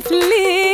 definitely